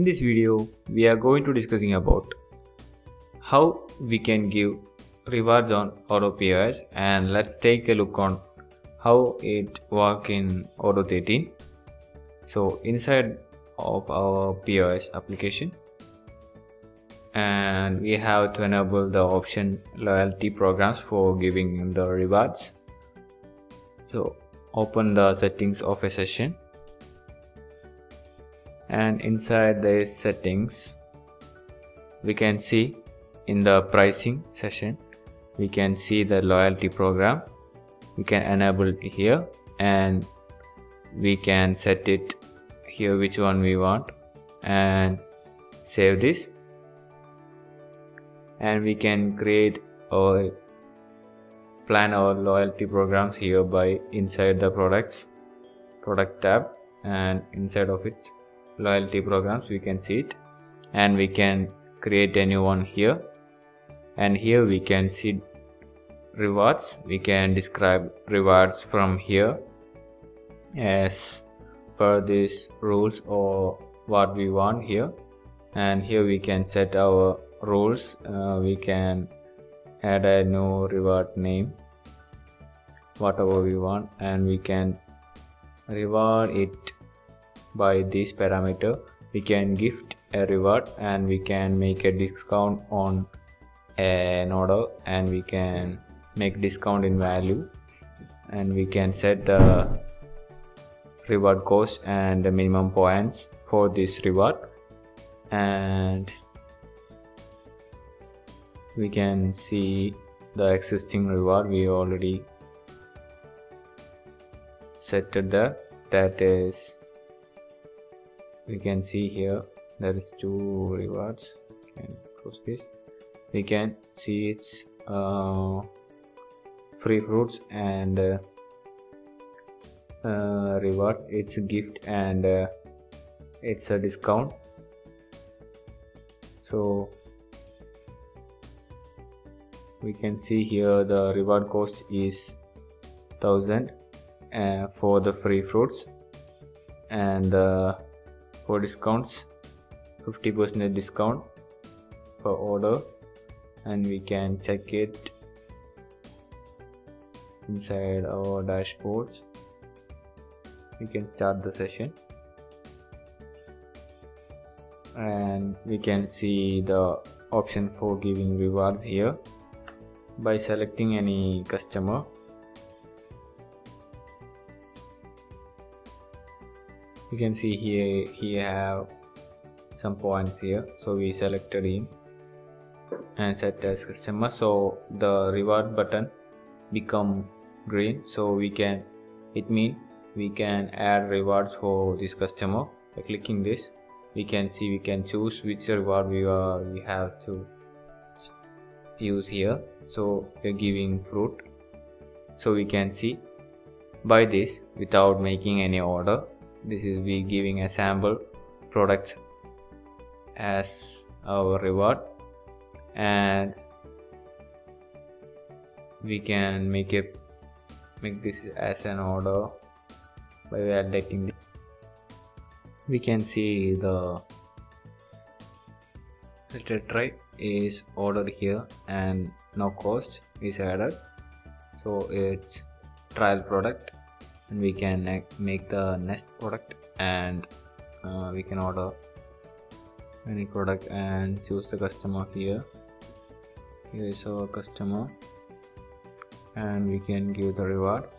In this video, we are going to discussing about how we can give rewards on Odoo POS and let's take a look on how it work in Odoo 13. So inside of our POS application and we have to enable the option loyalty programs for giving the rewards. So open the settings of a session and inside the settings we can see in the pricing session we can see the loyalty program. We can enable it here and we can set it here which one we want and save this. And we can create or plan our loyalty programs here by inside the products product tab and inside of it loyalty programs we can see it. And we can create a new one here. And here we can see rewards. We can describe rewards from here as per these rules or what we want here. And here we can set our rules. Uh, we can add a new reward name whatever we want. And we can reward it by this parameter. We can gift a reward and we can make a discount on an order and we can make discount in value. And we can set the reward cost and the minimum points for this reward. And we can see the existing reward. We already set the that is we can see here there is two rewards. And close this. We can see it's uh, free fruits and uh, uh, reward. It's a gift and uh, it's a discount. So we can see here the reward cost is 1000 uh, for the free fruits. And uh, for discounts. 50% discount per order. And we can check it inside our dashboards. We can start the session. And we can see the option for giving rewards here. By selecting any customer you can see here he have some points here. So we selected him and set as customer. So the reward button become green. So we can it means we can add rewards for this customer by clicking this. We can see we can choose which reward we are we have to use here. So we're giving fruit. So we can see buy this without making any order this is we giving a sample products as our reward and we can make it make this as an order by validating we can see the filter type is ordered here and no cost is added. So it's trial product and we can make the next product and uh, we can order any product and choose the customer here. Here is our customer and we can give the rewards.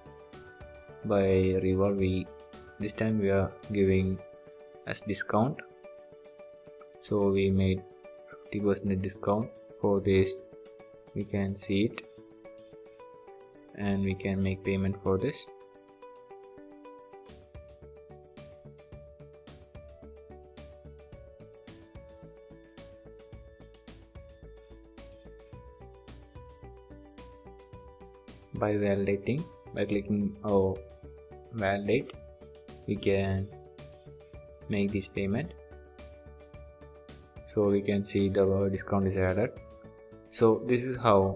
By reward we this time we are giving as discount. So we made 50% discount for this. We can see it and we can make payment for this by validating. By clicking oh validate we can make this payment. So we can see the discount is added. So this is how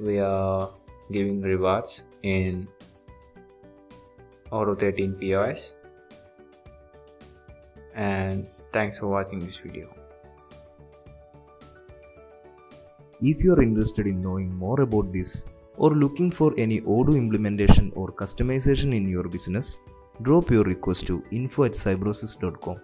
we are giving rewards in Odoo 13 pos and thanks for watching this video. If you are interested in knowing more about this or looking for any Odoo implementation or customization in your business, drop your request to info at cybrosys.com.